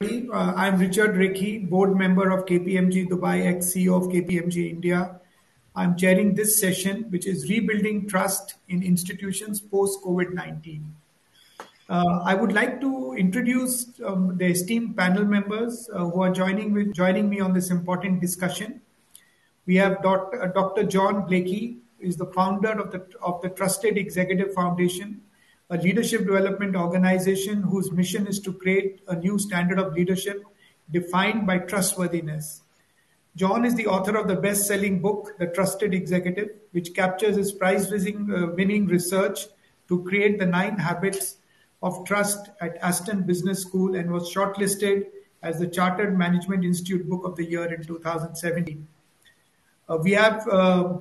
Uh, I'm Richard Rekhy, board member of KPMG Dubai, ex-CEO of KPMG India. I'm chairing this session, which is rebuilding trust in institutions post-COVID-19. Uh, I would like to introduce um, the esteemed panel members uh, who are joining me on this important discussion. We have Dr. Dr. John Blakey, is the founder of the of the Trusted Executive Foundation, a leadership development organization whose mission is to create a new standard of leadership defined by trustworthiness. John is the author of the best selling book, The Trusted Executive, which captures his prize uh, winning research to create the nine habits of trust at Aston Business School and was shortlisted as the Chartered Management Institute Book of the Year in 2017. Uh, we have uh,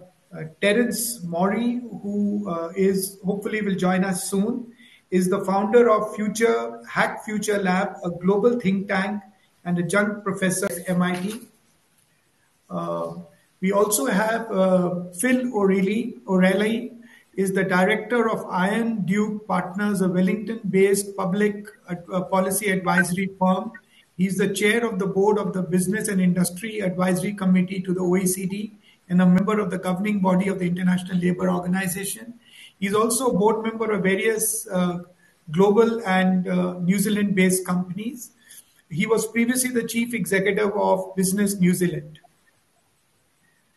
Terence Mauri, who uh, is hopefully will join us soon, is the founder of Future Hack Future Lab, a global think tank and a adjunct professor at MIT. Uh, we also have uh, Phil O'Reilly. O'Reilly is the director of Iron Duke Partners, a Wellington-based public uh, policy advisory firm. He's the chair of the board of the Business and Industry Advisory Committee to the OECD and a member of the governing body of the International Labour Organization. He's also a board member of various uh, global and uh, New Zealand based companies. He was previously the chief executive of Business New Zealand.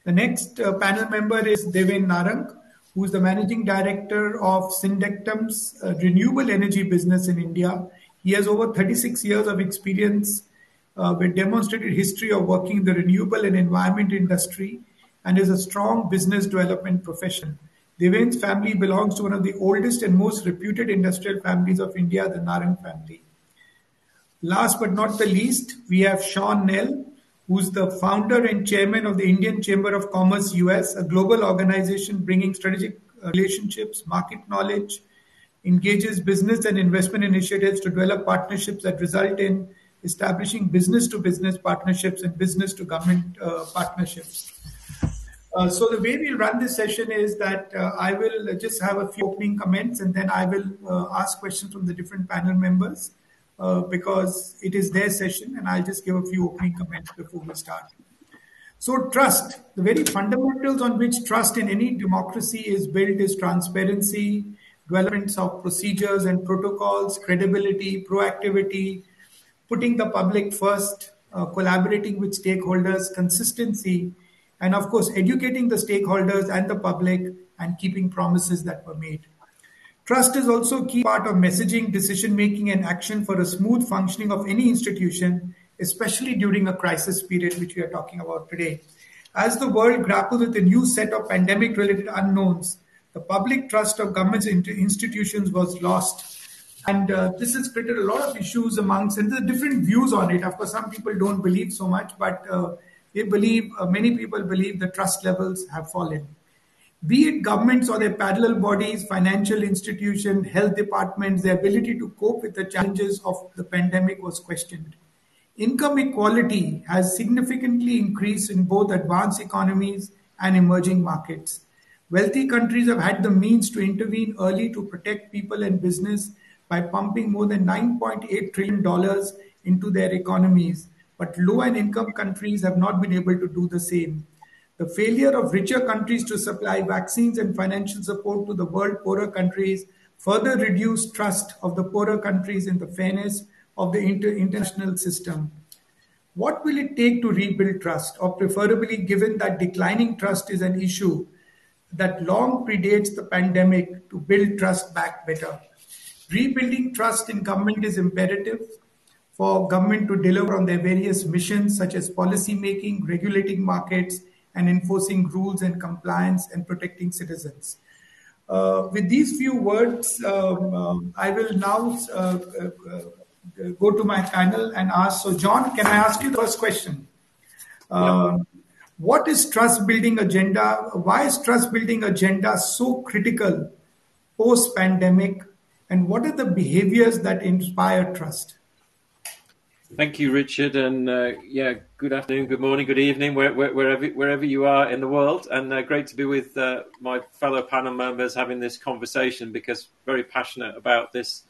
The next uh, panel member is Devin Narang, who is the managing director of Sindicatum's uh, renewable energy business in India. He has over 36 years of experience uh, with demonstrated history of working in the renewable and environment industry and is a strong business development profession. Devin's family belongs to one of the oldest and most reputed industrial families of India, the Narang family. Last but not the least, we have Seann Nell, who's the founder and chairman of the Indian Chamber of Commerce US, a global organization bringing strategic relationships, market knowledge, engages business and investment initiatives to develop partnerships that result in establishing business to business partnerships and business to government uh, partnerships. Uh, so the way we'll run this session is that uh, I will just have a few opening comments and then I will uh, ask questions from the different panel members because it is their session and I'll just give a few opening comments before we start. So trust, the very fundamentals on which trust in any democracy is built is transparency, developments of procedures and protocols, credibility, proactivity, putting the public first, uh, collaborating with stakeholders, consistency, and of course, educating the stakeholders and the public and keeping promises that were made. Trust is also a key part of messaging, decision making, and action for a smooth functioning of any institution, especially during a crisis period, which we are talking about today. As the world grapples with a new set of pandemic related unknowns, the public trust of governments and institutions was lost. And uh, this has created a lot of issues amongst, and are different views on it. Of course, some people don't believe so much, but uh, they believe, uh, many people believe the trust levels have fallen. Be it governments or their parallel bodies, financial institutions, health departments, their ability to cope with the challenges of the pandemic was questioned. Income equality has significantly increased in both advanced economies and emerging markets. Wealthy countries have had the means to intervene early to protect people and business by pumping more than $9.8 trillion into their economies but low and income countries have not been able to do the same. The failure of richer countries to supply vaccines and financial support to the world poorer countries further reduced trust of the poorer countries in the fairness of the inter- international system. What will it take to rebuild trust, or preferably, given that declining trust is an issue that long predates the pandemic, to build trust back better? Rebuilding trust in government is imperative for government to deliver on their various missions such as policy making, regulating markets, and enforcing rules and compliance and protecting citizens. Uh, with these few words, um, um, I will now uh, uh, go to my panel and ask. So, John, can I ask you the first question? Um, what is trust building agenda? Why is trust building agenda so critical post pandemic? And what are the behaviors that inspire trust? Thank you, Richard, and uh, yeah, good afternoon, good morning, good evening, where, where, wherever wherever you are in the world, and uh, great to be with uh, my fellow panel members having this conversation because very passionate about this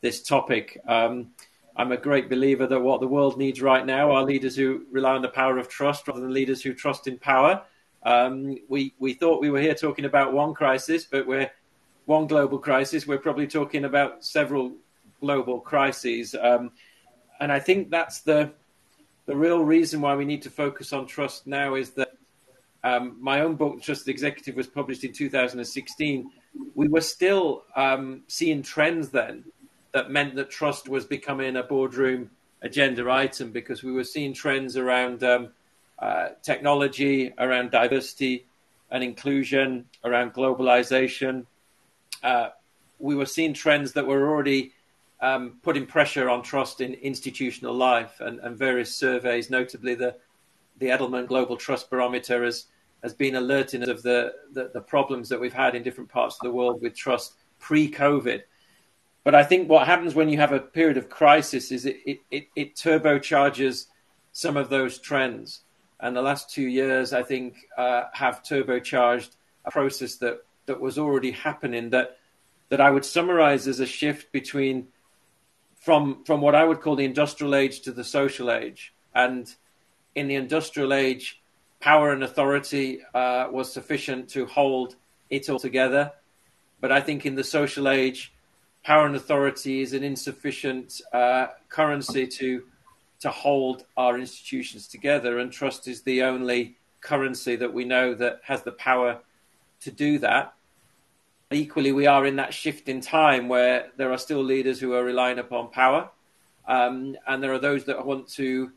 this topic. Um, I'm a great believer that what the world needs right now are leaders who rely on the power of trust rather than leaders who trust in power. Um, we we thought we were here talking about one crisis, but we're one global crisis. We're probably talking about several global crises, um, and I think that's the the real reason why we need to focus on trust now is that um, my own book, Trusted Executive, was published in 2016. We were still um, seeing trends then that meant that trust was becoming a boardroom agenda item because we were seeing trends around um, uh, technology, around diversity and inclusion, around globalization. Uh, we were seeing trends that were already um, putting pressure on trust in institutional life, and, and, various surveys, notably the the Edelman Global Trust Barometer, has has been alerting us of the, the, the problems that we've had in different parts of the world with trust pre-COVID. But I think what happens when you have a period of crisis is it, it, it, it turbocharges some of those trends. And the last two years, I think, uh, have turbocharged a process that, that was already happening that that I would summarize as a shift between from from what I would call the industrial age to the social age. And in the industrial age, power and authority uh, was sufficient to hold it all together. But I think in the social age, power and authority is an insufficient uh, currency to to hold our institutions together, and trust is the only currency that we know that has the power to do that. Equally, we are in that shift in time where there are still leaders who are relying upon power, um, and there are those that want to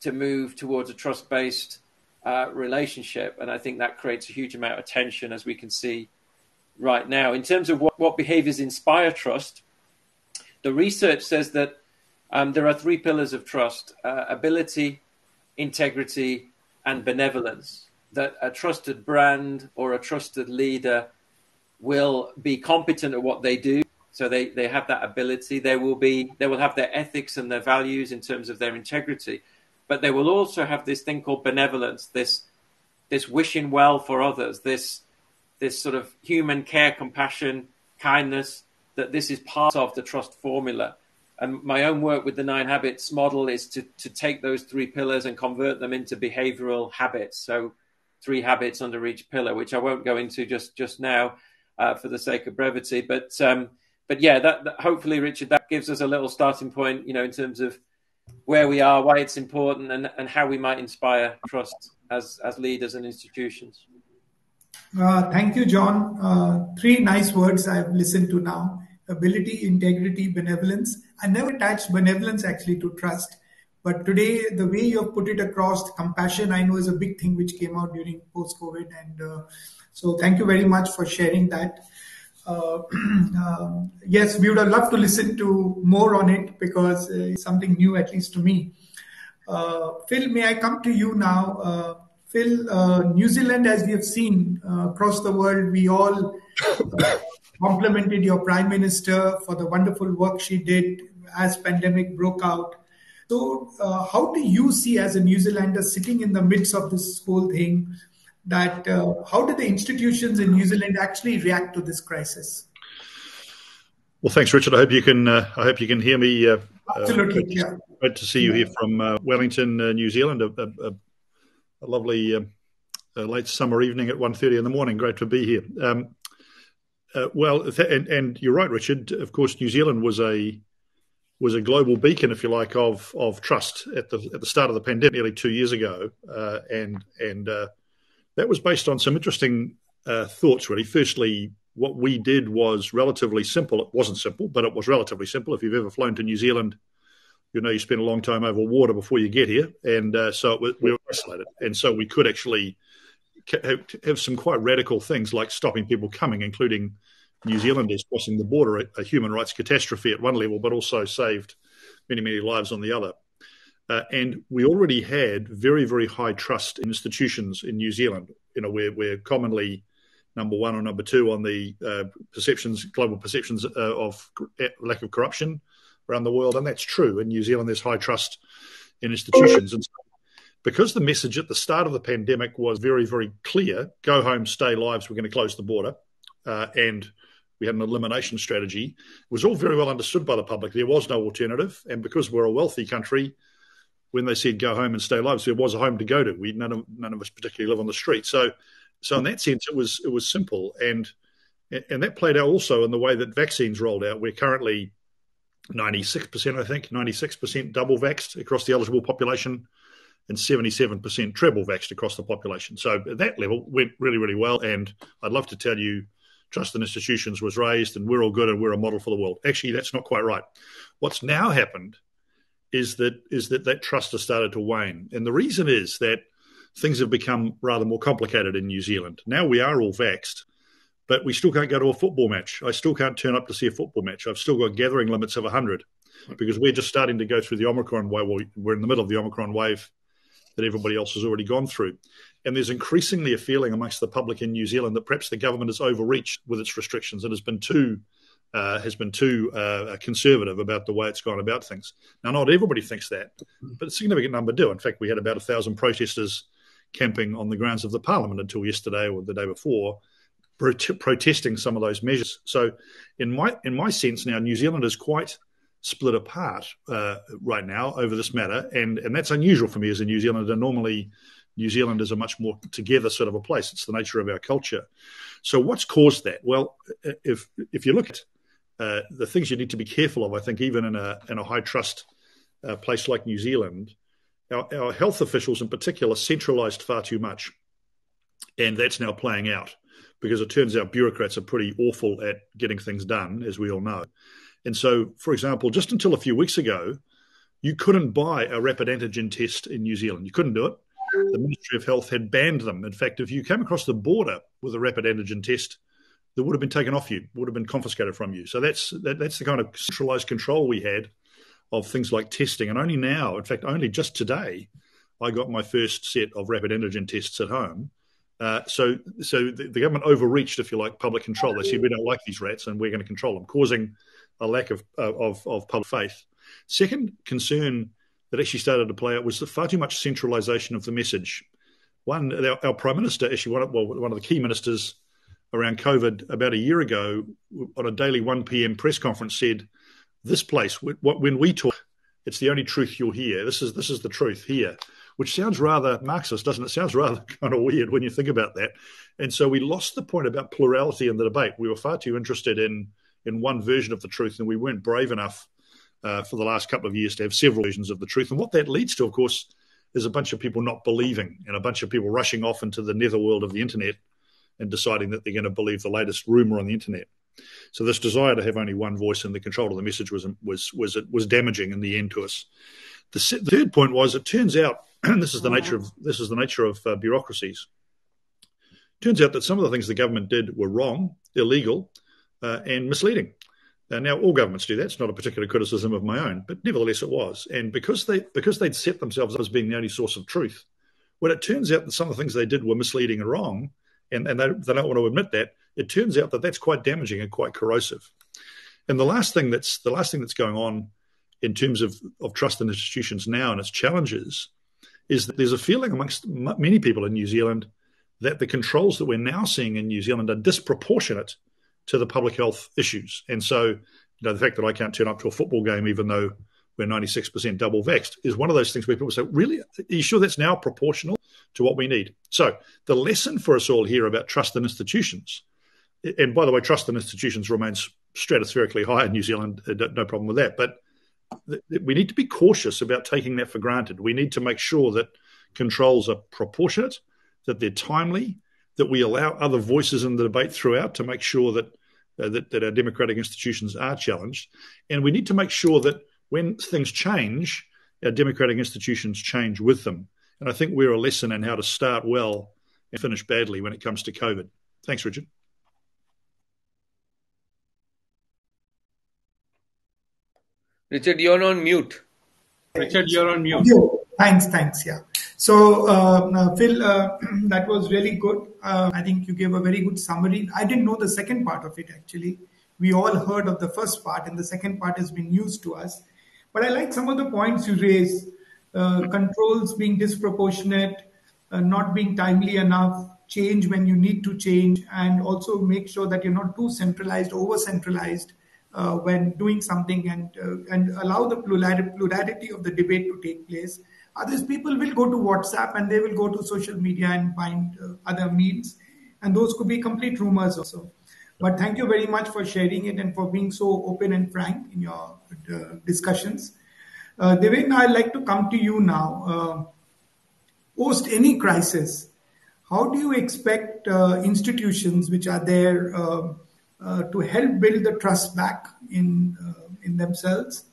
to move towards a trust-based uh, relationship, and I think that creates a huge amount of tension, as we can see right now. In terms of what, what behaviors inspire trust, the research says that um, there are three pillars of trust uh, ability, integrity, and benevolence. That a trusted brand or a trusted leader will be competent at what they do. So they, they have that ability. They will be they will have their ethics and their values in terms of their integrity, but they will also have this thing called benevolence, this this wishing well for others, this this sort of human care, compassion, kindness, that this is part of the trust formula. And my own work with the nine habits model is to, to take those three pillars and convert them into behavioral habits. So three habits under each pillar, which I won't go into just, just now uh, for the sake of brevity. But, um, but yeah, that, that, hopefully, Richard, that gives us a little starting point, you know, in terms of where we are, why it's important, and, and how we might inspire trust as, as leaders and institutions. Uh, thank you, John. Uh, three nice words I've listened to now ability, integrity, benevolence. I never attached benevolence actually to trust. But today, the way you have put it across, compassion, I know is a big thing which came out during post COVID. And uh, so, thank you very much for sharing that. Uh, um, yes, we would have loved to listen to more on it because uh, it's something new, at least to me. Uh, Phil, may I come to you now? Uh, Phil, uh, New Zealand, as we have seen uh, across the world, we all complimented your prime minister for the wonderful work she did as pandemic broke out. So, uh, how do you see as a New Zealander sitting in the midst of this whole thing? That uh, how do the institutions in New Zealand actually react to this crisis? Well, thanks, Richard. I hope you can. I hope you can hear me. Absolutely, yeah. Great to see you here from Wellington, New Zealand. A, a, a lovely uh, late summer evening at 1.30 in the morning. Great to be here. Um, uh, well, th- and, and, you're right, Richard. Of course, New Zealand was a was a global beacon, if you like, of of trust at the at the start of the pandemic, nearly two years ago, uh, and and uh, that was based on some interesting uh, thoughts. Really, firstly, what we did was relatively simple. It wasn't simple, but it was relatively simple. If you've ever flown to New Zealand you know you spend a long time over water before you get here, and uh, so we were isolated, and so we could actually have, some quite radical things like stopping people coming, including New Zealanders crossing the border, a, a, human rights catastrophe at one level, but also saved many many lives on the other. Uh, and we already had very very high trust in institutions in New Zealand. You know, we're we're commonly number one or number two on the uh, perceptions, global perceptions uh, of lack of corruption around the world, and that's true. In New Zealand, there's high trust in institutions, and so because the message at the start of the pandemic was very, very clear: go home, stay lives. We're going to close the border, uh, and we had an elimination strategy. It was all very well understood by the public. There was no alternative, and because we're a wealthy country, when they said go home and stay alive, so there was a home to go to. We none of none of us particularly live on the street, so so in that sense, it was it was simple, and and that played out also in the way that vaccines rolled out. We're currently 96%, I think, 96% double vaxxed across the eligible population and 77% treble vaxxed across the population. So at that level went really, really well. And I'd love to tell you trust in institutions was raised and we're all good and we're a model for the world. Actually, that's not quite right. What's now happened is that is that that trust has started to wane. And the reason is that things have become rather more complicated in New Zealand. Now we are all vaxxed but we still can't go to a football match. I still can't turn up to see a football match. I've still got gathering limits of 100 because we're just starting to go through the Omicron wave. We're in the middle of the Omicron wave that everybody else has already gone through. And there's increasingly a feeling amongst the public in New Zealand that perhaps the government has overreached with its restrictions and has been too uh, has been too uh, conservative about the way it's gone about things. Now, not everybody thinks that, but a significant number do. In fact, we had about a thousand protesters camping on the grounds of the Parliament until yesterday or the day before protesting some of those measures. So, in my in my sense now, New Zealand is quite split apart uh, right now over this matter, and and that's unusual for me as a New Zealander. Normally, New Zealand is a much more together sort of a place. It's the nature of our culture. So, what's caused that? Well, if if you look at uh, the things you need to be careful of, I think even in a in a high trust uh, place like New Zealand, our, our health officials in particular centralised far too much, and that's now playing out because it turns out bureaucrats are pretty awful at getting things done, as we all know. And so, for example, just until a few weeks ago, you couldn't buy a rapid antigen test in New Zealand. You couldn't do it. The Ministry of Health had banned them. In fact, if you came across the border with a rapid antigen test, that would have been taken off you, would have been confiscated from you. So that's that, that's the kind of centralized control we had of things like testing. And only now, in fact, only just today, I got my first set of rapid antigen tests at home. Uh, so, so the, the, government overreached, if you like, public control. They said we don't like these rats and we're going to control them, causing a lack of uh, of, of public faith. Second concern that actually started to play out was the far too much centralisation of the message. One, our, our prime minister, actually one of, well, one of the key ministers around COVID about a year ago, on a daily one p.m. press conference, said, "This place, when we talk, it's the only truth you'll hear. This is this is the truth here." which sounds rather Marxist, doesn't it? Sounds rather kind of weird when you think about that. And so we lost the point about plurality in the debate. We were far too interested in in one version of the truth, and we weren't brave enough uh, for the last couple of years to have several versions of the truth. And what that leads to, of course, is a bunch of people not believing and a bunch of people rushing off into the netherworld of the internet and deciding that they're going to believe the latest rumor on the internet. So this desire to have only one voice in the control of the message was was was was damaging in the end to us. The, the third point was it turns out and this is the nature of this is the nature of uh, bureaucracies. Turns out that some of the things the government did were wrong, illegal, uh, and misleading. Uh, now, all governments do that. It's not a particular criticism of my own, but nevertheless, it was. And because they because they'd set themselves up as being the only source of truth, when it turns out that some of the things they did were misleading and wrong, and, and they, they don't want to admit that, it turns out that that's quite damaging and quite corrosive. And the last thing that's the last thing that's going on in terms of, of trust in institutions now and its challenges is that there's a feeling amongst many people in New Zealand that the controls that we're now seeing in New Zealand are disproportionate to the public health issues. And so, you know, the fact that I can't turn up to a football game, even though we're 96% double vaxxed, is one of those things where people say, really, are you sure that's now proportional to what we need? So the lesson for us all here about trust in institutions, and by the way, trust in institutions remains stratospherically high in New Zealand, uh, no problem with that. But we need to be cautious about taking that for granted. We need to make sure that controls are proportionate, that they're timely, that we allow other voices in the debate throughout to make sure that, uh, that, that our democratic institutions are challenged, and we need to make sure that when things change, our democratic institutions change with them. And I think we're a lesson in how to start well and finish badly when it comes to COVID. Thanks, Richard. Richard, you're on mute. Richard, you're on mute. Thanks, thanks. Yeah. So, uh, uh, Phil, uh, that was really good. I think you gave a very good summary. I didn't know the second part of it actually. We all heard of the first part, and the second part has been news to us. But I like some of the points you raised controls being disproportionate, not being timely enough, change when you need to change, and also make sure that you're not too centralized, over centralized uh, when doing something, and uh, and allow the plurality of the debate to take place. Others people will go to WhatsApp and they will go to social media and find uh, other means, and those could be complete rumors also. But thank you very much for sharing it and for being so open and frank in your uh, discussions. Uh, Devin, I'd like to come to you now. Uh, post any crisis, how do you expect uh, institutions which are there uh, uh, to help build the trust back in uh, in themselves?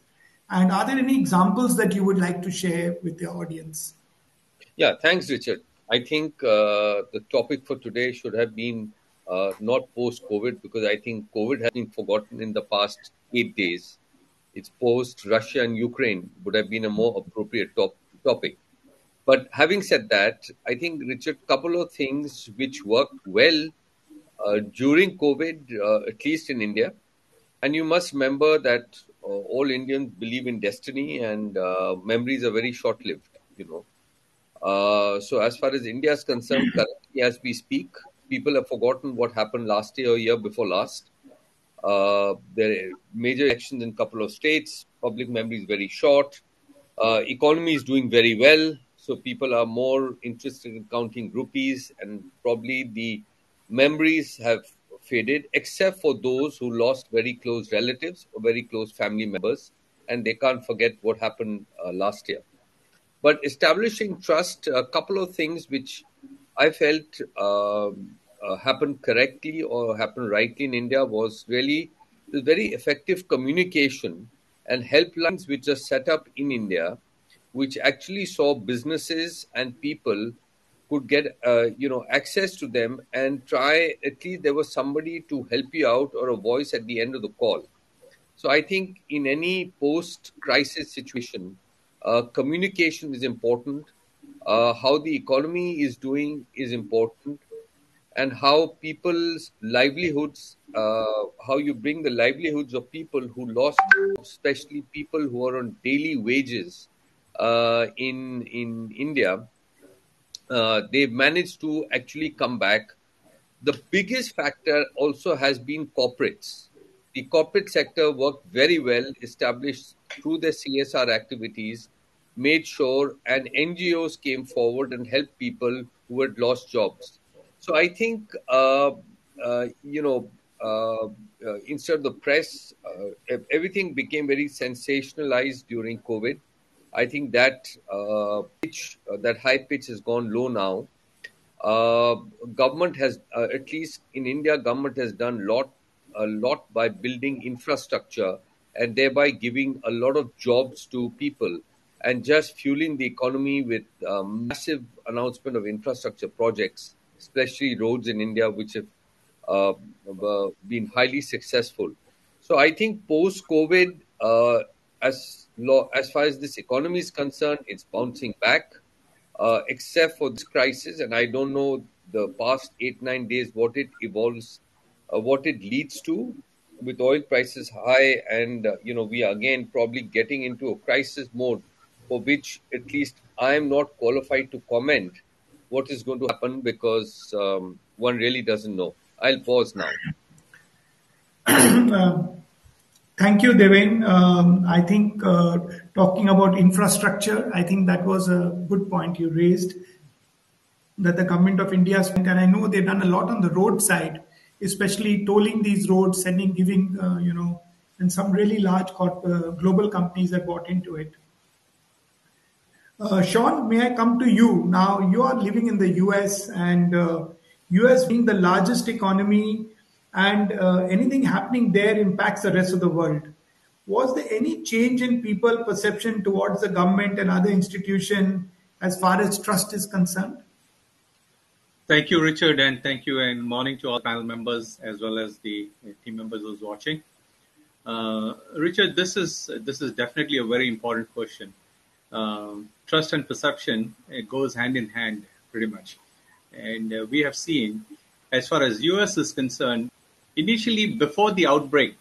And are there any examples that you would like to share with the audience? Yeah, thanks, Richard. I think the topic for today should have been uh, not post COVID, because I think COVID has been forgotten in the past eight days. It's post Russia and Ukraine would have been a more appropriate top, topic. But having said that, I think, Richard, a couple of things which worked well uh, during COVID, uh, at least in India. And you must remember that uh, all Indians believe in destiny and uh, memories are very short lived, you know. Uh, so, as far as India is concerned, currently as we speak, people have forgotten what happened last year or year before last. Uh, there are major elections in a couple of states. Public memory is very short. Uh, economy is doing very well, so people are more interested in counting rupees, and probably the memories have faded, except for those who lost very close relatives or very close family members, and they can't forget what happened uh, last year. But establishing trust, a couple of things which I felt uh, uh, happened correctly or happened rightly in India was really the very effective communication and helplines which are set up in India, which actually saw businesses and people could get uh, you know access to them and try at least there was somebody to help you out or a voice at the end of the call. So I think in any post-crisis situation, uh, communication is important uh, how the economy is doing is important and how people's livelihoods uh, how you bring the livelihoods of people who lost especially people who are on daily wages uh, in in india uh, they've managed to actually come back the biggest factor also has been corporates the corporate sector worked very well established through their csr activities made sure and NGOs came forward and helped people who had lost jobs. So I think, uh, uh, you know, uh, uh instead of the press, uh, everything became very sensationalized during COVID. I think that uh, pitch, that high pitch has gone low now. government has, at least in India, government has done lot, a lot by building infrastructure and thereby giving a lot of jobs to people and just fueling the economy with um, massive announcement of infrastructure projects, especially roads in India, which have uh, uh, been highly successful. So I think post COVID, uh, as lo- as far as this economy is concerned, it's bouncing back, uh, except for this crisis. And I don't know the past eight nine days what it evolves, uh, what it leads to. With oil prices high, and uh, you know we are again probably getting into a crisis mode for which at least I am not qualified to comment what is going to happen because um, one really doesn't know. I'll pause now. uh, thank you, Devin. Um, I think uh, talking about infrastructure, I think that was a good point you raised. That the government of India spent, and I know they've done a lot on the road side, especially tolling these roads, sending, giving, uh, you know, and some really large corp- uh, global companies have bought into it. Uh, Seann, may I come to you? Now, you are living in the US, and uh, US being the largest economy, and uh, anything happening there impacts the rest of the world. Was there any change in people perception towards the government and other institution as far as trust is concerned? Thank you, Richard, and thank you, and morning to all panel members as well as the team members who's watching. Uh, Richard, this is this is definitely a very important question um, trust and perception it goes hand in hand pretty much. And uh, we have seen, as far as US is concerned, initially before the outbreak,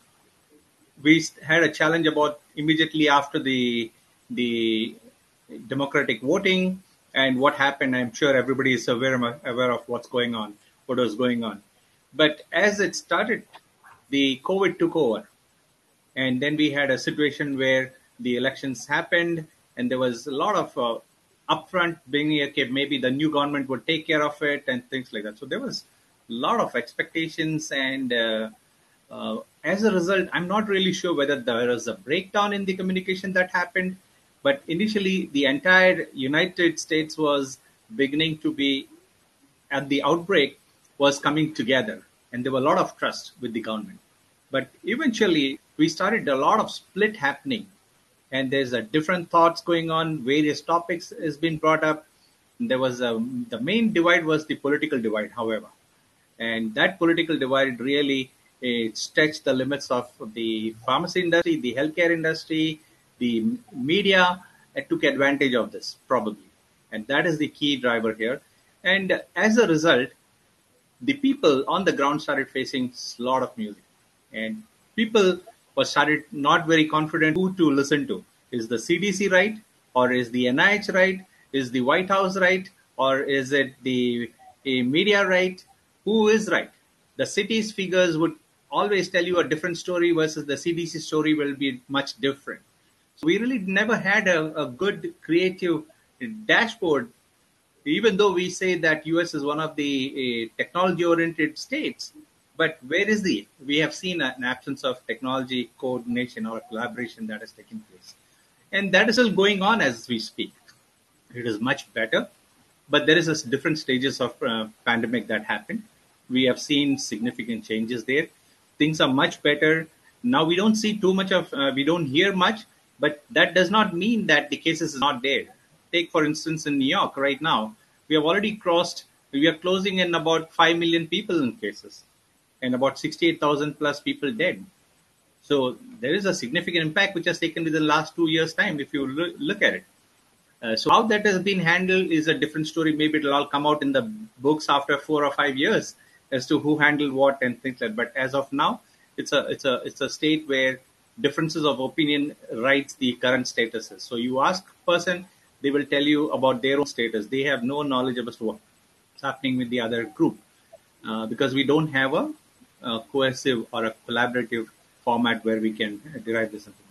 we had a challenge about immediately after the the democratic voting. and what happened. I'm sure everybody is aware aware of what's going on, what was going on. But as it started, the COVID took over, and then we had a situation where the elections happened, and there was a lot of uh, upfront being okay, maybe the new government would take care of it and things like that. So there was lot of expectations, and uh, uh, as a result, I'm not really sure whether there was a breakdown in the communication that happened. But initially, the entire United States was beginning to be at the outbreak was coming together, and there was a lot of trust with the government. But eventually, we started a lot of split happening and there's a different thoughts going on. Various topics has been brought up. There was a, the main divide was the political divide, however, and that political divide really it stretched the limits of the pharmacy industry, the healthcare industry, the media eh, took advantage of this probably, and that is the key driver here. And as a result, the people on the ground started facing a lot of music, and people was started not very confident who to listen to. Is the CDC right? Or is the NIH right? Is the White House right? Or is it the eh, media right? Who is right? The city's figures would always tell you a different story versus the CDC story will be much different. So we really never had a, a good creative dashboard, even though we say that US is one of the uh, technology oriented states but where is the? We have seen an absence of technology coordination or collaboration that has taken place. And that is still going on as we speak. It is much better, but there is a different stages of uh, pandemic that happened. We have seen significant changes there. Things are much better. Now we don't see too much of, uh, we don't hear much, but that does not mean that the cases is not there. Take for instance in New York right now, we have already crossed, we are closing in about 5 million people in cases and about 68,000 plus people dead. So there is a significant impact which has taken within the last two years' time if you look at it. Uh, so how that has been handled is a different story. Maybe it'll all come out in the books after four or five years as to who handled what and things like that. But as of now, it's a it's a it's a state where differences of opinion writes the current statuses. So you ask a person, they will tell you about their own status. They have no knowledge of what's happening with the other group uh, because we don't have a a cohesive or a collaborative format where we can derive this information.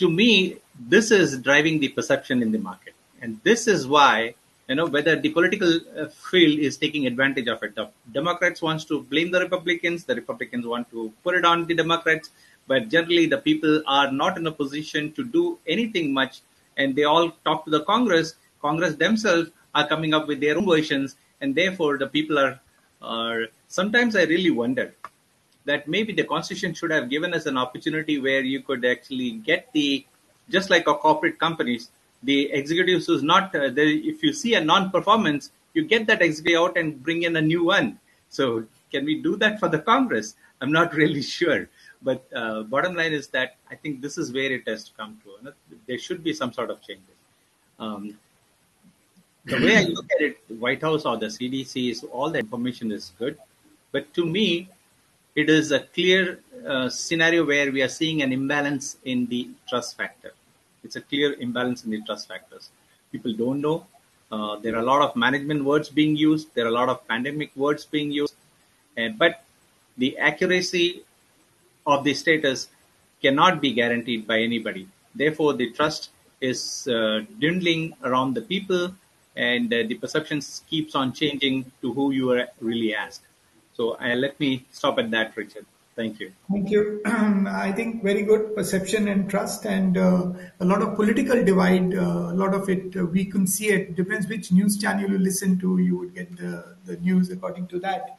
To me, this is driving the perception in the market. And this is why, you know, whether the political uh, field is taking advantage of it. The Democrats wants to blame the Republicans, the Republicans want to put it on the Democrats, but generally the people are not in a position to do anything much and they all talk to the Congress. Congress themselves are coming up with their own versions and therefore the people are are sometimes I really wonder that maybe the constitution should have given us an opportunity where you could actually get the just like a corporate companies the executives who's not uh, if you see a non-performance you get that executive out and bring in a new one. So can we do that for the congress? I'm not really sure. But uh, bottom line is that i think this is where it has to come to. There should be some sort of changes. Um, the way I look at it, the White House or the CDC is all the information is good, but to me, it is a clear uh, scenario where we are seeing an imbalance in the trust factor. It's a clear imbalance in the trust factors. People don't know. Uh, there are a lot of management words being used. There are a lot of pandemic words being used, and but the accuracy of the status cannot be guaranteed by anybody. Therefore, the trust is uh, dwindling around the people and uh, the perceptions keeps on changing to who you are really asked. So uh, let me stop at that, Richard. Thank you. Thank you. I think very good perception and trust, and uh, a lot of political divide. Uh, a lot of it uh, we can see it. Depends which news channel you listen to. You would get the, the news according to that,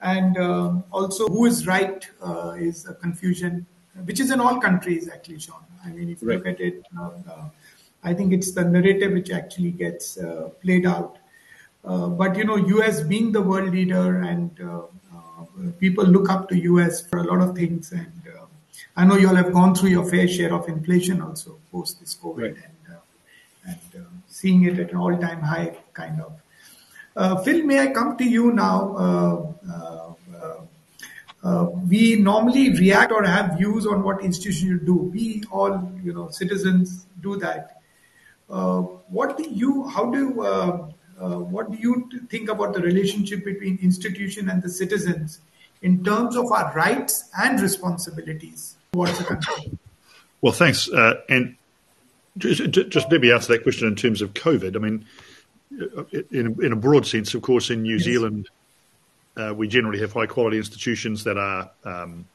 and um, also who is right uh, is a confusion, which is in all countries actually, Seann. I mean, if you right. look at it, uh, I think it's the narrative which actually gets uh, played out. Uh, but you know, US being the world leader and uh, people look up to US for a lot of things. And I know you all have gone through your fair share of inflation also post this COVID right. and, and seeing it at an all-time high kind of. Uh, Phil, may I come to you now? Uh, uh, we normally react or have views on what institutions do. We all, you know, citizens do that. uh, what do you, how do, uh, uh, what do you think about the relationship between institution and the citizens in terms of our rights and responsibilities towards the country? Well, thanks. Uh, and just, just maybe answer that question in terms of COVID. I mean, in, in a broad sense, of course, in New yes. Zealand, uh, we generally have high quality institutions that are um,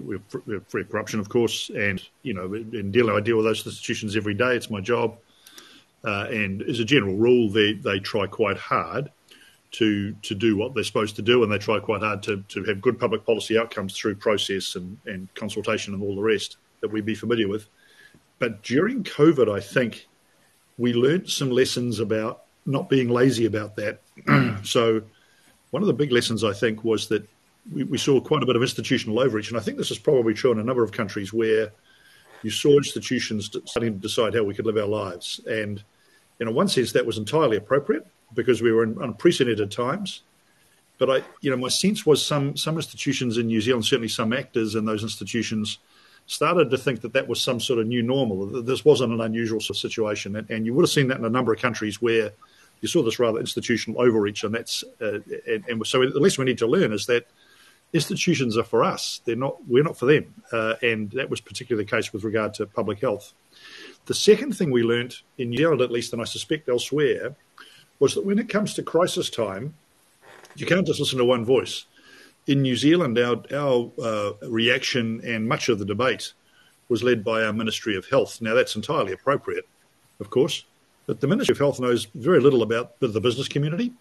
we're, we're free of corruption, of course, and you know, in dealing, I deal with those institutions every day. It's my job, uh, and as a general rule, they they try quite hard to to do what they're supposed to do, and they try quite hard to to have good public policy outcomes through process and and consultation and all the rest that we'd be familiar with. But during COVID, I think we learned some lessons about not being lazy about that. so, one of the big lessons I think was that we, we, saw quite a bit of institutional overreach, and I think this is probably true in a number of countries where you saw institutions starting to decide how we could live our lives. And in one sense, that was entirely appropriate because we were in unprecedented times. But I, you know, my sense was some some institutions in New Zealand, certainly some actors in those institutions, started to think that that was some sort of new normal. That this wasn't an unusual sort of situation, and, and you would have seen that in a number of countries where you saw this rather institutional overreach, and that's uh, and, and, so the lesson we need to learn is that institutions are for us; they're not we're not for them, uh, and that was particularly the case with regard to public health. The second thing we learnt in New Zealand, at least, and I suspect elsewhere, was that when it comes to crisis time, you can't just listen to one voice. In New Zealand, our our uh, reaction and much of the debate was led by our Ministry of Health. Now, that's entirely appropriate, of course. But the Ministry of Health knows very little about the business community.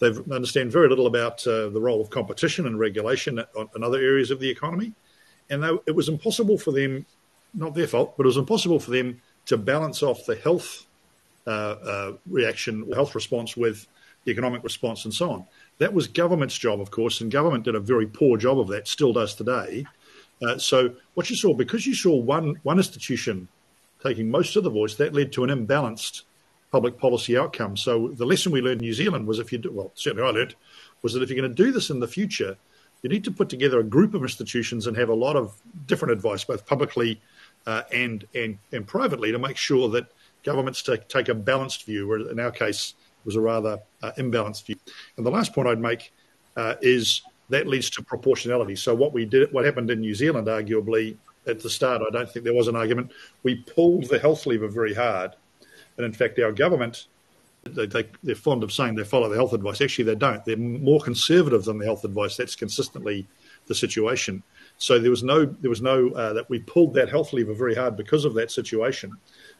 They understand very little about uh, the role of competition and regulation in other areas of the economy. And they, it was impossible for them, not their fault, but it was impossible for them to balance off the health uh, uh, reaction, health response with the economic response and so on. That was government's job, of course, and government did a very poor job of that, still does today. Uh, so what you saw, because you saw one one institution taking most of the voice, that led to an imbalanced public policy outcomes. So the lesson we learned in New Zealand was if you do, well, certainly I learned, was that if you're going to do this in the future, you need to put together a group of institutions and have a lot of different advice, both publicly uh, and, and and privately, to make sure that governments take, take a balanced view, where in our case it was a rather uh, imbalanced view. And the last point I'd make uh, is that leads to proportionality. So what we did, what happened in New Zealand, arguably at the start, I don't think there was an argument. We pulled the health lever very hard and in fact, our government, they, they, they're fond of saying they follow the health advice. Actually, they don't. They're more conservative than the health advice. That's consistently the situation. So there was no, there was no uh, that we pulled that health lever very hard because of that situation,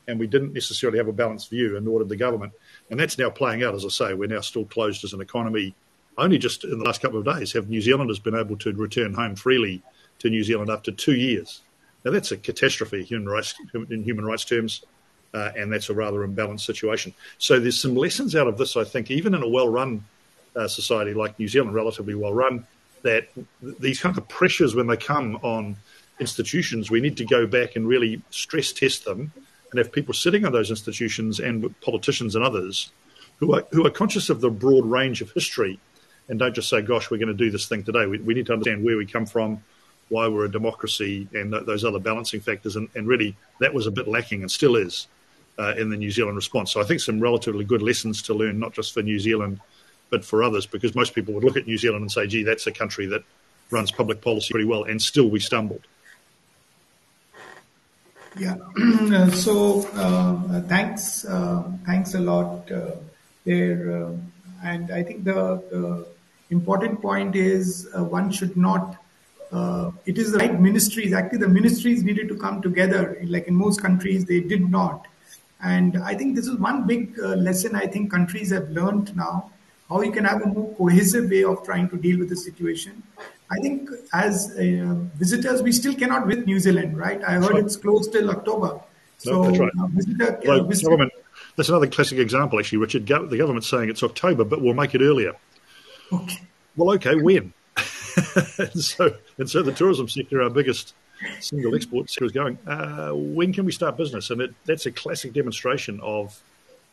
and we didn't necessarily have a balanced view, and nor did the government. And that's now playing out. As I say, we're now still closed as an economy. Only just in the last couple of days have New Zealanders been able to return home freely to New Zealand after two years. Now that's a catastrophe human rights, in human rights terms uh, and that's a rather imbalanced situation. So there's some lessons out of this, I think, even in a well-run uh, society like New Zealand, relatively well-run, that these kind of pressures when they come on institutions, we need to go back and really stress test them, and have people sitting on those institutions and politicians and others who are who are conscious of the broad range of history, and don't just say, "Gosh, we're going to do this thing today." We, we need to understand where we come from, why we're a democracy, and th- those other balancing factors, and, and really that was a bit lacking and still is uh, in the New Zealand response. So I think some relatively good lessons to learn, not just for New Zealand, but for others, because most people would look at New Zealand and say, gee, that's a country that runs public policy pretty well, and still we stumbled. Yeah. so uh, thanks, uh, thanks a lot uh, there. Uh, and I think the, the, important point is uh, one should not. it is the right ministries. Actually, the ministries needed to come together. Like in most countries, they did not. And I think this is one big uh, lesson I think countries have learned now how you can have a more cohesive way of trying to deal with the situation. I think as uh, visitors, we still cannot visit New Zealand, right? I heard it's closed till October. So, no, that's right. Uh, visitor, visitor, government, that's another classic example, actually, Richard. The government's saying it's October, but we'll make it earlier. Okay. Well, okay, when? and so, and so the tourism sector, our biggest single export was going, uh, when can we start business? And it, that's a classic demonstration of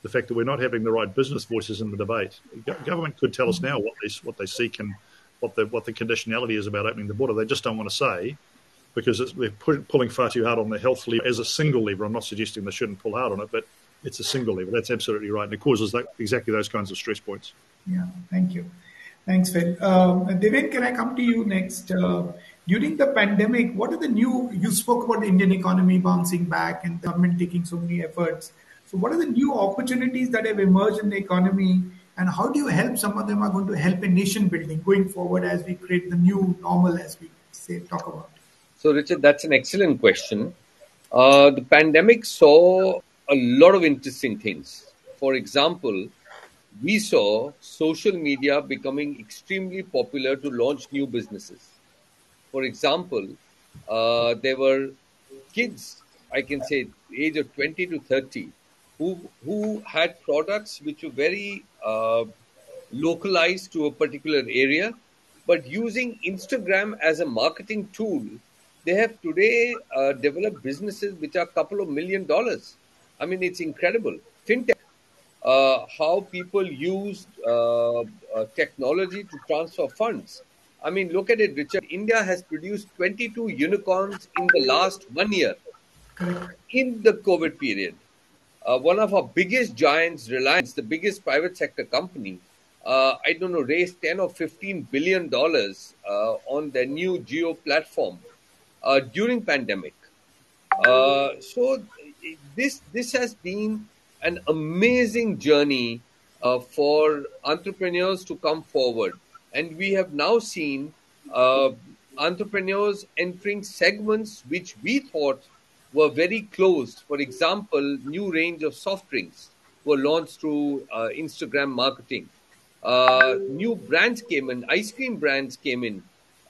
the fact that we're not having the right business voices in the debate. government could tell us now what they what they seek and what the what the conditionality is about opening the border. They just don't want to say because they're pulling far too hard on the health lever as a single lever. I'm not suggesting they shouldn't pull hard on it, but it's a single lever. That's absolutely right, and it causes that, exactly those kinds of stress points. Yeah, thank you. Thanks, Phil. Um, Devin, can I come to you next? Uh, during the pandemic, what are the new? You spoke about the Indian economy bouncing back and government taking so many efforts. So, what are the new opportunities that have emerged in the economy, and how do you help? Some of them are going to help in nation building going forward as we create the new normal, as we say talk about. So, Richard, that's an excellent question. Uh, the pandemic saw a lot of interesting things. For example, we saw social media becoming extremely popular to launch new businesses. For example, uh, there were kids, I can say, age of 20 to 30, who, who had products which were very uh, localized to a particular area, but using Instagram as a marketing tool, they have today uh, developed businesses which are a couple of million dollars. I mean, it's incredible. FinTech uh, how people use uh, uh, technology to transfer funds. I mean, look at it, Richard. India has produced 22 unicorns in the last one year in the COVID period. Uh, one of our biggest giants, Reliance, the biggest private sector company, uh, I don't know, raised 10 or 15 billion dollars uh, on their new Jio platform during pandemic. so this this has been an amazing journey uh, for entrepreneurs to come forward. And we have now seen uh, entrepreneurs entering segments which we thought were very closed. For example, new range of soft drinks were launched through uh, Instagram marketing. Uh, new brands came in, ice cream brands came in.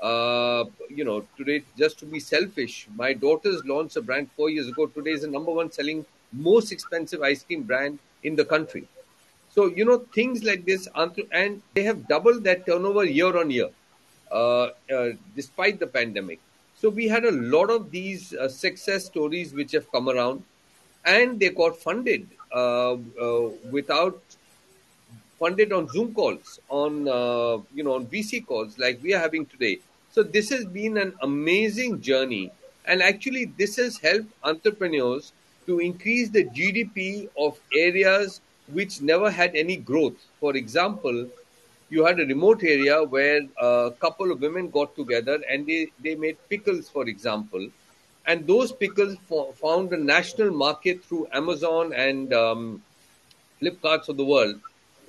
Uh, you know, today, just to be selfish, my daughters launched a brand four years ago. Today is the number one selling most expensive ice cream brand in the country. So, you know, things like this, and they have doubled that turnover year on year, uh, uh, despite the pandemic. So, we had a lot of these uh, success stories which have come around, and they got funded uh, uh, without funded on Zoom calls, on uh, you know, on VC calls like we are having today. So, this has been an amazing journey, and actually, this has helped entrepreneurs to increase the GDP of areas which never had any growth. For example, you had a remote area where a couple of women got together and they, they made pickles, for example. And those pickles found a national market through Amazon and um, Flipkarts of the world.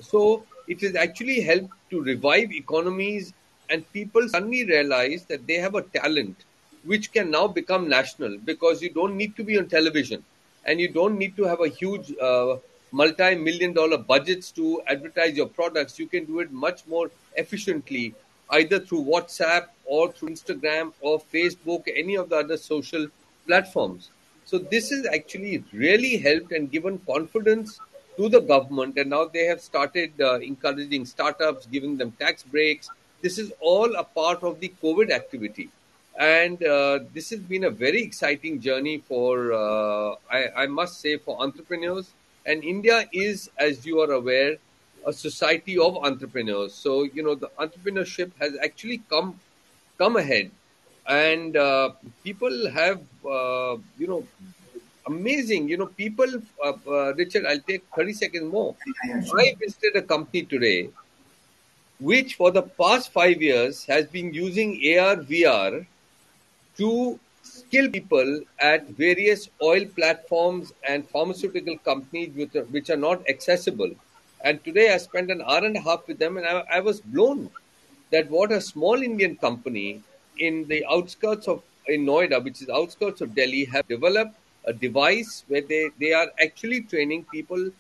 So it has actually helped to revive economies, and people suddenly realize that they have a talent which can now become national because you don't need to be on television and you don't need to have a huge uh, multi-million dollar budgets to advertise your products you can do it much more efficiently either through whatsapp or through instagram or facebook any of the other social platforms so this has actually really helped and given confidence to the government and now they have started uh, encouraging startups giving them tax breaks this is all a part of the covid activity and uh, this has been a very exciting journey for, uh, I, I, must say, for entrepreneurs. And India is, as you are aware, a society of entrepreneurs. So you know the entrepreneurship has actually come come ahead, and uh, people have uh, you know amazing. You know people. Uh, uh, Richard, I'll take thirty seconds more. I visited a company today which for the past five years has been using AR VR to skill people at various oil platforms and pharmaceutical companies which are, which are not accessible. And today I spent an hour and a half with them, and I, I was blown that what a small Indian company in the outskirts of in Noida, which is outskirts of Delhi, have developed a device where they, they are actually training people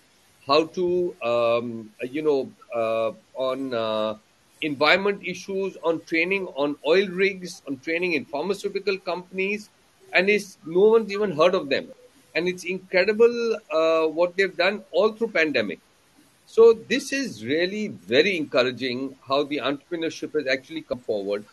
how to, um, you know, uh, on uh, environment issues, on training on oil rigs, on training in pharmaceutical companies, and it's, no one's even heard of them. And it's incredible uh, what they've done all through pandemic. So this is really very encouraging how the entrepreneurship has actually come forward,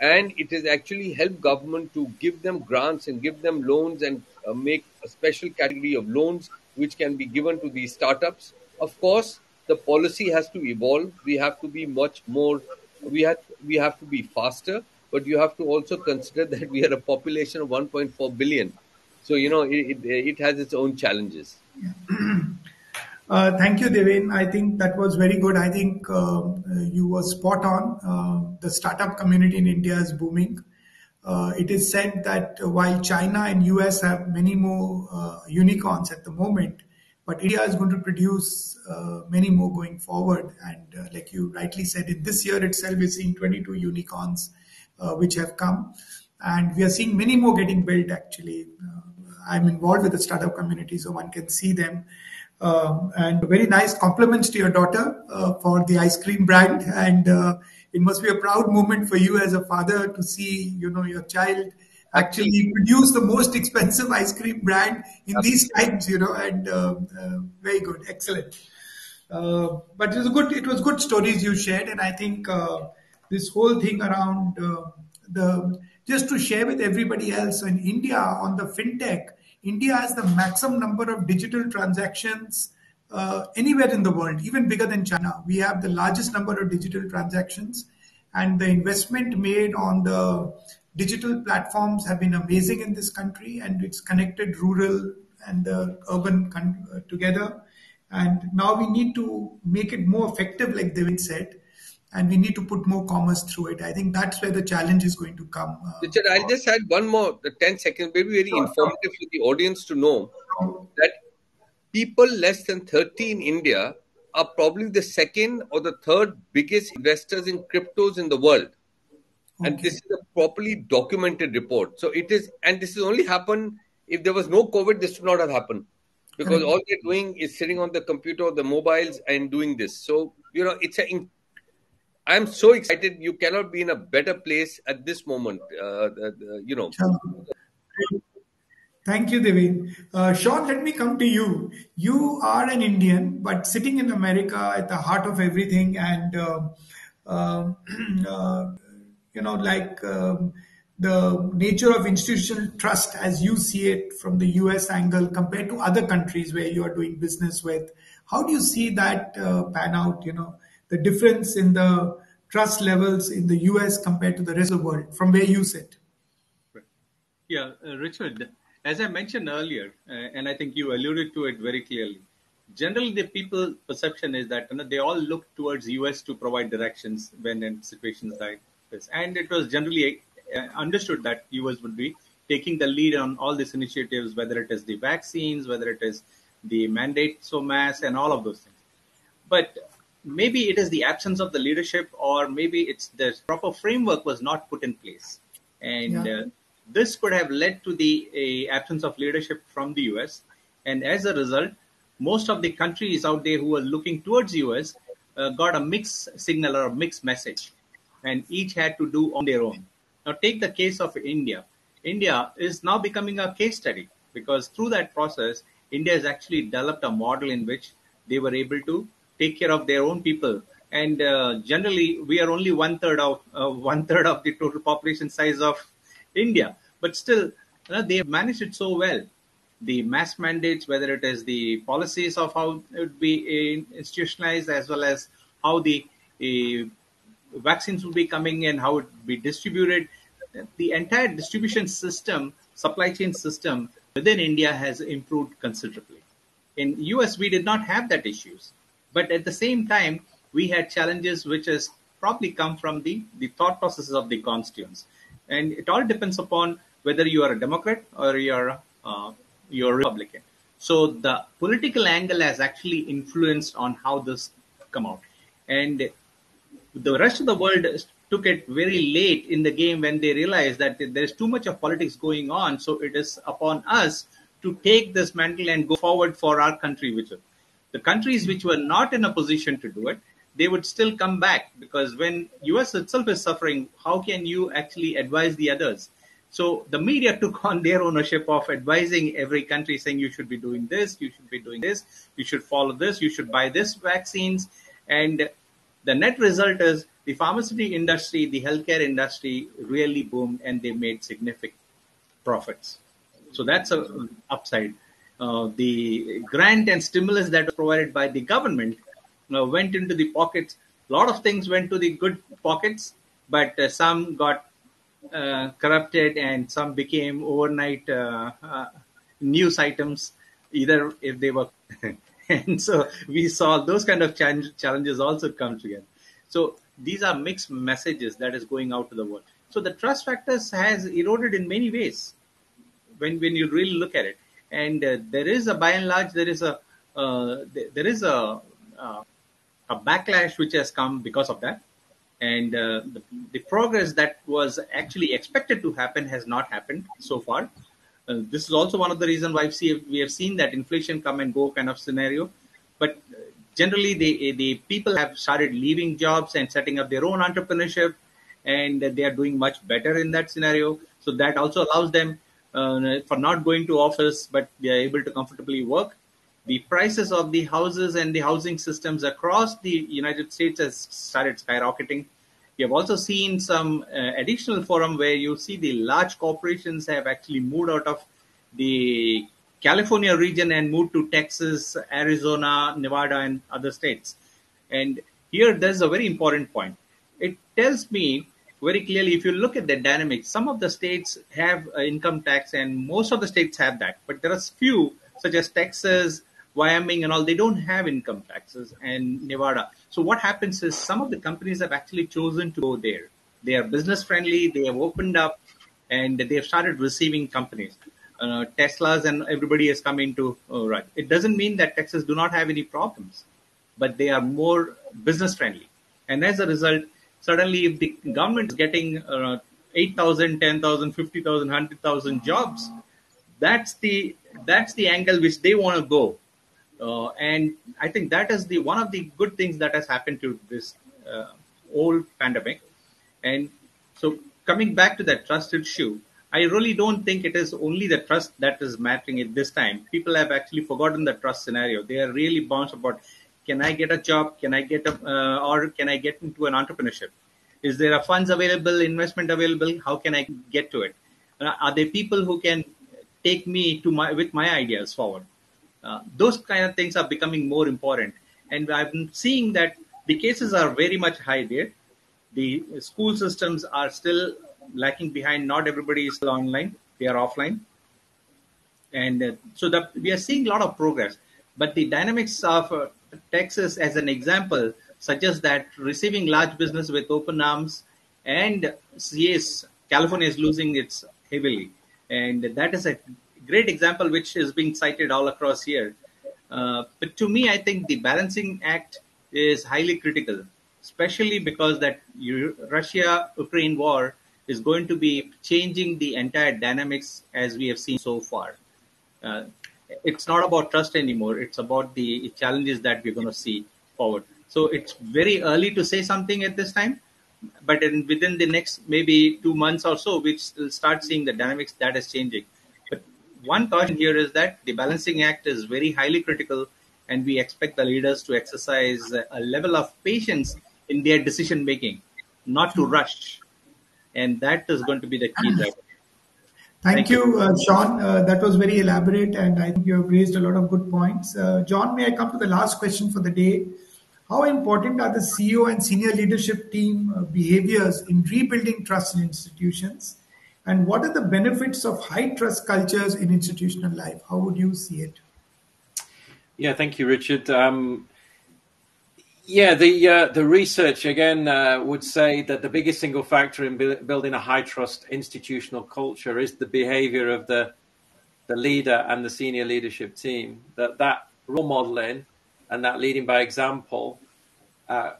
and it has actually helped government to give them grants and give them loans and uh, make a special category of loans which can be given to these startups. Of course, the policy has to evolve. We have to be much more. We have we have to be faster, but you have to also consider that we are a population of 1.4 billion. So you know it, it, it has its own challenges. Yeah. Uh, thank you, Devin. I think that was very good. I think uh, you were spot on. Uh, the startup community in India is booming. Uh, it is said that while China and US have many more uh, unicorns at the moment, but India is going to produce uh, many more going forward. And like you rightly said, in this year itself, we're seeing 22 unicorns which have come, and we are seeing many more getting built. Actually, I'm involved with the startup community, so one can see them. Um, and very nice compliments to your daughter uh, for the ice cream brand. And uh, it must be a proud moment for you as a father to see, you know, your child actually produce the most expensive ice cream brand in these times, you know, and uh, uh very good, excellent. Uh, but it was good. It was good stories you shared, and I think uh, this whole thing around the just to share with everybody else in India on the fintech India has the maximum number of digital transactions uh, anywhere in the world, even bigger than China. We have the largest number of digital transactions, and the investment made on the digital platforms have been amazing in this country, and it's connected rural and the urban con- uh, together. And now we need to make it more effective, like David said and we need to put more commerce through it. I think that's where the challenge is going to come. Uh, Richard, I'll just add one more, the 10 seconds, maybe very sure, informative for the audience to know that people less than 30 in India are probably the second or the third biggest investors in cryptos in the world. Okay. And this is a properly documented report. So it is, and this has only happened if there was no COVID, this would not have happened because all they're doing is sitting on the computer, or the mobiles, and doing this. So you know, it's an I'm so excited. You cannot be in a better place at this moment. Uh, you know. Thank you, Devin. Uh, Seann, let me come to you. You are an Indian, but sitting in America at the heart of everything, and uh, um, uh, you know, like um, the nature of institutional trust as you see it from the US angle compared to other countries where you are doing business with. How do you see that uh, pan out? You know, the difference in the trust levels in the US compared to the rest of the world from where you sit? Yeah, uh, Richard, as I mentioned earlier, uh, and I think you alluded to it very clearly, generally the people perception is that you know, they all look towards US to provide directions when in situations like this. And it was generally uh, understood that US would be taking the lead on all these initiatives, whether it is the vaccines, whether it is the mandate so mass and all of those things. But maybe it is the absence of the leadership or maybe it's the proper framework was not put in place. And yeah. uh, this could have led to the uh, absence of leadership from the us and as a result most of the countries out there who are looking towards us uh, got a mixed signal or a mixed message. And each had to do on their own. Now take the case of india. India is now becoming a case study because through that process india has actually developed a model in which they were able to take care of their own people. And uh, generally, we are only one third of uh, one third of the total population size of India. But still, you know, they have managed it so well. The mass mandates, whether it is the policies of how it would be uh, institutionalized, as well as how the uh, vaccines will be coming and how it will be distributed, the entire distribution system, supply chain system within India has improved considerably. In US, we did not have that issues. But at the same time, we had challenges which has probably come from the, the thought processes of the constituents. And it all depends upon whether you are a Democrat or you're, uh, you're Republican. So the political angle has actually influenced on how this come out. And the rest of the world took it very late in the game when they realized that there's too much of politics going on. So it is upon us to take this mantle and go forward for our country, which is the countries which were not in a position to do it, they would still come back because when US itself is suffering, how can you actually advise the others? So the media took on their ownership of advising every country saying you should be doing this, you should be doing this, you should follow this, you should buy this vaccines. And the net result is the pharmaceutical industry, the healthcare industry really boomed and they made significant profits. So that's a upside. Uh, the grant and stimulus that was provided by the government uh, went into the pockets. A lot of things went to the good pockets, but uh, some got uh, corrupted and some became overnight uh, news items, either if they were and so we saw those kind of challenges also come together. So these are mixed messages that is going out to the world. So the trust factors has eroded in many ways when when you really look at it. And uh, there is a by and large there is a uh, there is a uh, a backlash which has come because of that, and uh, the, the, progress that was actually expected to happen has not happened so far. Uh, this is also one of the reasons why we have seen that inflation come and go kind of scenario. But generally, the the people have started leaving jobs and setting up their own entrepreneurship, and they are doing much better in that scenario. So that also allows them uh, for not going to office, but they are able to comfortably work. The prices of the houses and the housing systems across the United States has started skyrocketing. We have also seen some uh, additional forum where you see the large corporations have actually moved out of the California region and moved to Texas, Arizona, Nevada, and other states. And here, there's a very important point. It tells me very clearly if you look at the dynamics some of the states have income tax and most of the states have that. But there are few such as texas wyoming and all they don't have income taxes and nevada. So what happens is some of the companies have actually chosen to go there. They are business friendly they have opened up and they have started receiving companies. Uh, teslas and everybody has come into uh, right it doesn't mean that texas do not have any problems but they are more business friendly. And as a result suddenly if the government is getting uh, 8,000, 10,000, 50,000, 100,000 jobs, that's the that's the angle which they want to go. Uh, and I think that is the one of the good things that has happened to this uh, old pandemic. And so coming back to that trust issue, I really don't think it is only the trust that is mattering at this time. People have actually forgotten the trust scenario. They are really bounced about can I get a job? Can I get a, uh, or can I get into an entrepreneurship? Is there a funds available, investment available? How can I get to it? Uh, are there people who can take me to my with my ideas forward? Uh, those kind of things are becoming more important, and I've been seeing that the cases are very much high there. The school systems are still lacking behind. Not everybody is online; they are offline, and uh, so that we are seeing a lot of progress. But the dynamics of uh, Texas, as an example, suggests that receiving large business with open arms and yes, California is losing its heavily. And that is a great example which is being cited all across here. Uh, but to me, I think the balancing act is highly critical, especially because that Russia-Ukraine war is going to be changing the entire dynamics as we have seen so far. Uh, it's not about trust anymore. It's about the challenges that we're going to see forward. So it's very early to say something at this time, but in, within the next maybe two months or so, we will start seeing the dynamics that is changing. But one caution here is that the balancing act is very highly critical, and we expect the leaders to exercise a level of patience in their decision making, not to rush, and that is going to be the key driver. Thank, Thank you, you. Uh, Seann. Uh, that was very elaborate, and I think you have raised a lot of good points. Uh, John, may I come to the last question for the day? How important are the CEO and senior leadership team uh, behaviors in rebuilding trust in institutions? And what are the benefits of high trust cultures in institutional life? How would you see it? Yeah, thank you, Richard. Um, yeah, the uh, the research again uh, would say that the biggest single factor in bu- building a high trust institutional culture is the behavior of the the leader and the senior leadership team. That that role modeling and that leading by example uh,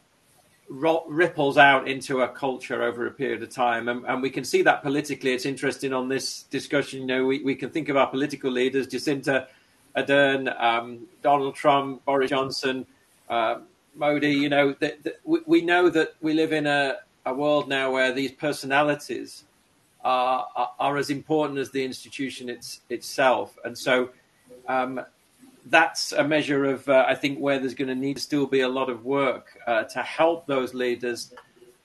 ro- ripples out into a culture over a period of time, and, and, we can see that politically. It's interesting on this discussion. You know, we, we can think of our political leaders: Jacinda Ardern, um, Donald Trump, Boris Johnson. Uh, Modi, you know, that, that we, we, know that we live in a, a world now where these personalities are, are, are as important as the institution it's, itself. And so um, that's a measure of, uh, I think, where there's going to need to still be a lot of work uh, to help those leaders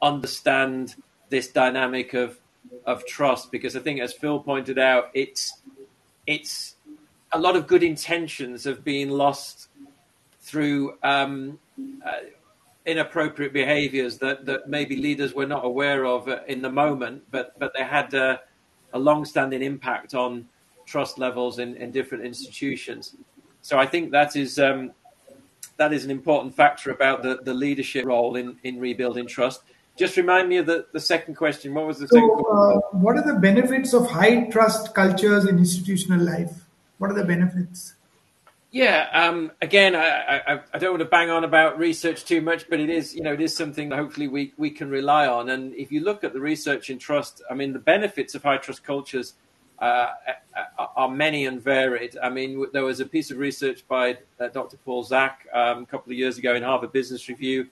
understand this dynamic of of trust. Because I think, as Phil pointed out, it's it's a lot of good intentions have been lost through um, uh, inappropriate behaviors that, that maybe leaders were not aware of uh, in the moment, but, but they had uh, a long standing impact on trust levels in, in different institutions. So I think that is um, that is an important factor about the, the leadership role in, in rebuilding trust. Just remind me of the, the second question. What was the so, second uh, what are the benefits of high trust cultures in institutional life? What are the benefits? Yeah, um, again, I, I, I, don't want to bang on about research too much, but it is, you know, it is something that hopefully we, we can rely on. And if you look at the research in trust, I mean, the benefits of high trust cultures uh, are many and varied. I mean, there was a piece of research by uh, Dr. Paul Zak um, a couple of years ago in Harvard Business Review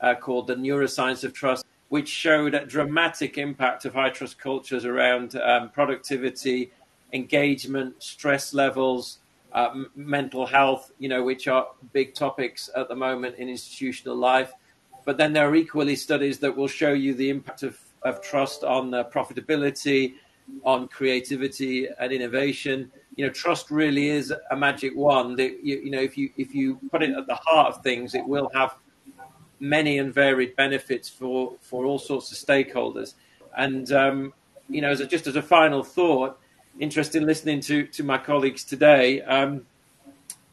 uh, called The Neuroscience of Trust, which showed a dramatic impact of high trust cultures around um, productivity, engagement, stress levels, uh, mental health, you know, which are big topics at the moment in institutional life. But then there are equally studies that will show you the impact of, of trust on uh, profitability, on creativity and innovation. You know, trust really is a magic wand. You, you know, if you if you put it at the heart of things, it will have many and varied benefits for for all sorts of stakeholders. And um, you know, as a, just as a final thought, interested in listening to to my colleagues today. Um,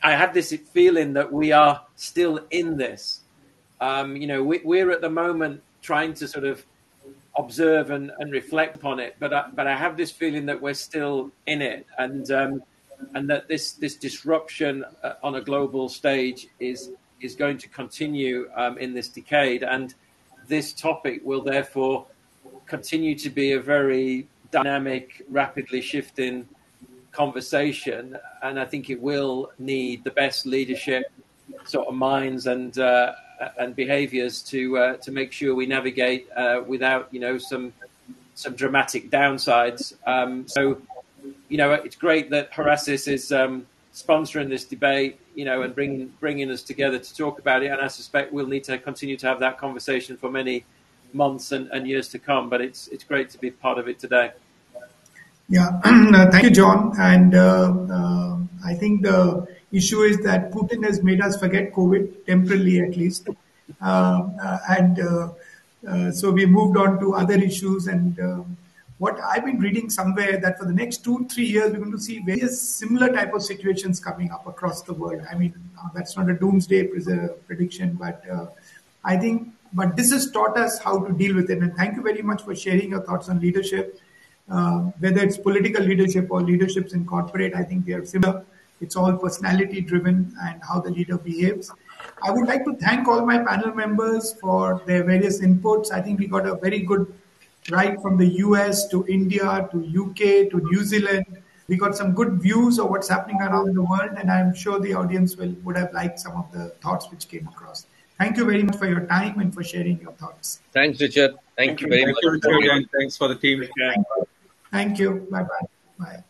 I had this feeling that we are still in this. Um, you know, we, we're at the moment trying to sort of observe and, and reflect upon it. But I, but I have this feeling that we're still in it, and um, and that this this disruption uh, on a global stage is is going to continue um, in this decade, and this topic will therefore continue to be a very dynamic, rapidly shifting conversation, and I think it will need the best leadership sort of minds and uh, and behaviours to uh, to make sure we navigate uh, without you know some some dramatic downsides. Um, so you know it's great that Horasis is um, sponsoring this debate, you know, and bringing bringing us together to talk about it. And I suspect we'll need to continue to have that conversation for many months and, and years to come. But it's it's great to be part of it today. Yeah, thank you, John. And uh, uh, I think the issue is that Putin has made us forget COVID temporarily, at least, uh, uh and uh, uh, so we moved on to other issues. And what I've been reading somewhere that for the next two three years we're going to see various similar type of situations coming up across the world. I mean, that's not a doomsday prediction, but I think. But this has taught us how to deal with it. And thank you very much for sharing your thoughts on leadership uh, whether it's political leadership or leaderships in corporate, I think they are similar. It's all personality driven and how the leader behaves. I would like to thank all my panel members for their various inputs. I think we got a very good right from the US to India to UK to New Zealand. We got some good views of what's happening around the world, and I'm sure the audience will would have liked some of the thoughts which came across. Thank you very much for your time and for sharing your thoughts. Thanks, Richard. Thank, Thank you very Thank much. You, Richard, and thanks for the team. Thank you. Bye-bye. Bye.